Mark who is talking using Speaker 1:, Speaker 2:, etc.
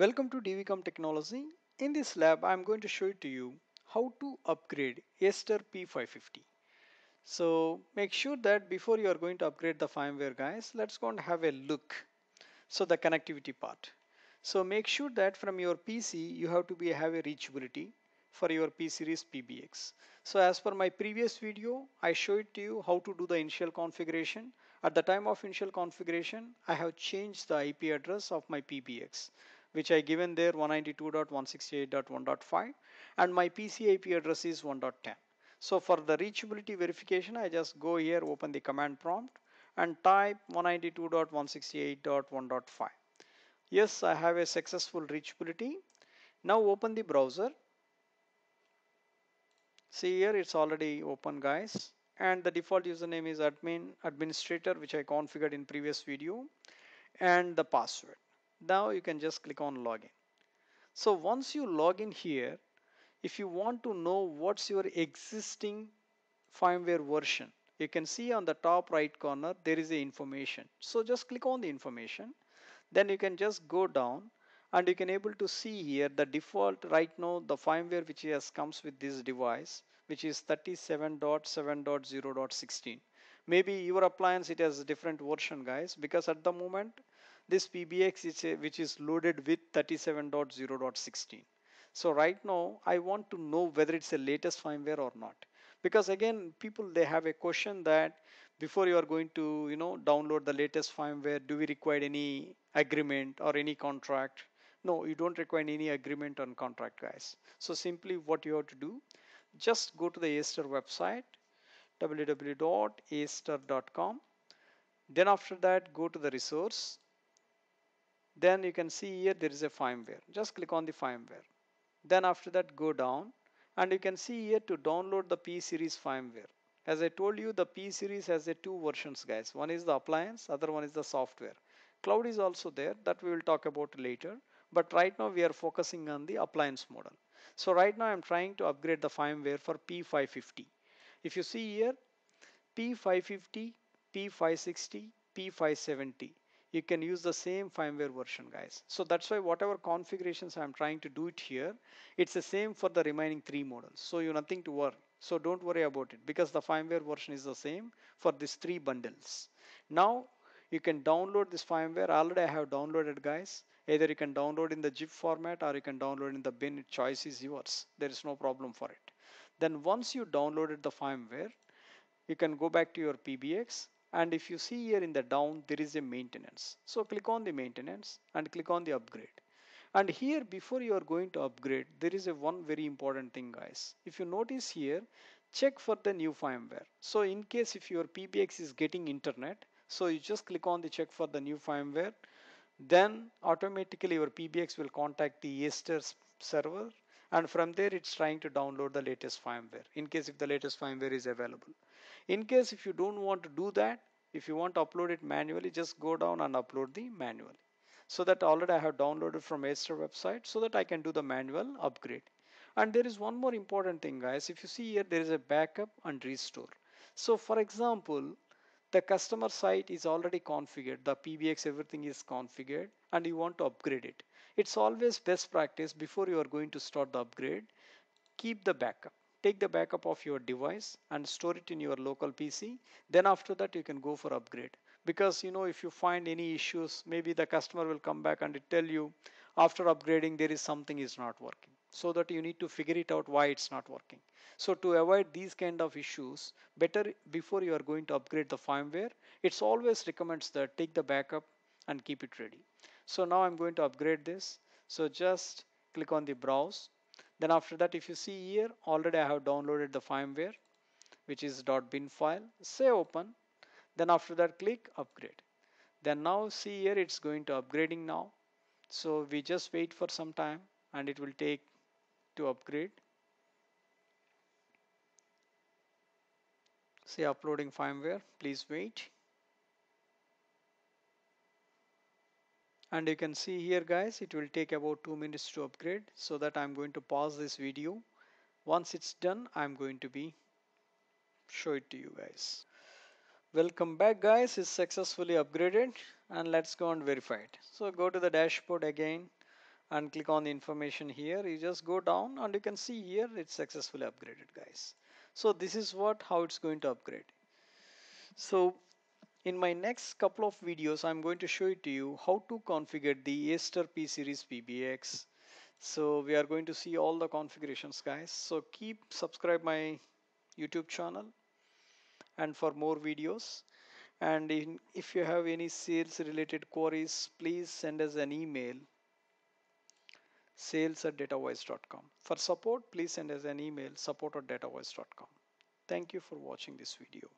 Speaker 1: Welcome to DVCom Technology. In this lab, I'm going to show it to you how to upgrade Yeastar P550. So make sure that before you are going to upgrade the firmware guys, let's go and have a look. So the connectivity part. So make sure that from your PC, you have to be have a reachability for your P series PBX. So as per my previous video, I showed to you how to do the initial configuration. At the time of initial configuration, I have changed the IP address of my PBX which I given there 192.168.1.5 and my PC IP address is 1.10. So for the reachability verification, I just go here, open the command prompt and type 192.168.1.5. Yes, I have a successful reachability. Now open the browser. See here, it's already open guys. And the default username is admin administrator, which I configured in previous video and the password now you can just click on login. So once you log in here if you want to know what's your existing firmware version you can see on the top right corner there is the information. So just click on the information. Then you can just go down and you can able to see here the default right now the firmware which has comes with this device which is 37.7.0.16 maybe your appliance it has a different version guys because at the moment this PBX is a, which is loaded with 37.0.16. So right now I want to know whether it's a latest firmware or not. Because again, people they have a question that before you are going to you know download the latest firmware, do we require any agreement or any contract? No, you don't require any agreement on contract guys. So simply what you have to do, just go to the Yeastar website www.yeastar.com then after that go to the resource then you can see here there is a firmware. Just click on the firmware. Then after that go down and you can see here to download the P series firmware. As I told you the P series has a two versions guys. One is the appliance other one is the software. Cloud is also there that we will talk about later. But right now we are focusing on the appliance model. So right now I'm trying to upgrade the firmware for P550 if you see here P550 P560 P570 you can use the same firmware version guys. So that's why whatever configurations I'm trying to do it here it's the same for the remaining three models. So you nothing to worry. So don't worry about it because the firmware version is the same for these three bundles. Now you can download this firmware. Already I have downloaded guys. Either you can download in the zip format or you can download in the bin. Choice is yours. There is no problem for it. Then once you downloaded the firmware you can go back to your PBX and if you see here in the down there is a maintenance. So click on the maintenance and click on the upgrade. And here before you are going to upgrade there is a one very important thing guys. If you notice here check for the new firmware. So in case if your PBX is getting internet so you just click on the check for the new firmware. Then automatically your PBX will contact the Yeastar server and from there it's trying to download the latest firmware in case if the latest firmware is available. In case if you don't want to do that if you want to upload it manually just go down and upload the manually so that already I have downloaded from Yeastar website so that I can do the manual upgrade. And there is one more important thing guys. If you see here there is a backup and restore. So for example the customer site is already configured the PBX everything is configured and you want to upgrade it it's always best practice before you are going to start the upgrade keep the backup take the backup of your device and store it in your local PC. Then after that you can go for upgrade. Because you know if you find any issues, maybe the customer will come back and tell you after upgrading there is something is not working. So that you need to figure it out why it's not working. So to avoid these kind of issues, better before you are going to upgrade the firmware, it's always recommends that take the backup and keep it ready. So now I'm going to upgrade this. So just click on the browse then after that, if you see here, already I have downloaded the firmware, which is dot .bin file. Say open. Then after that, click upgrade. Then now see here, it's going to upgrading now. So we just wait for some time and it will take to upgrade. Say uploading firmware, please wait. and you can see here guys it will take about two minutes to upgrade so that I'm going to pause this video. Once it's done I'm going to be show it to you guys. Welcome back guys. It's successfully upgraded and let's go and verify it. So go to the dashboard again and click on the information here. You just go down and you can see here it's successfully upgraded guys. So this is what how it's going to upgrade. So in my next couple of videos I'm going to show it to you how to configure the Yeastar P series PBX so we are going to see all the configurations guys. So keep subscribe my YouTube channel and for more videos. And in, if you have any sales related queries please send us an email sales at datavoiz.com for support please send us an email support at datavoiz.com thank you for watching this video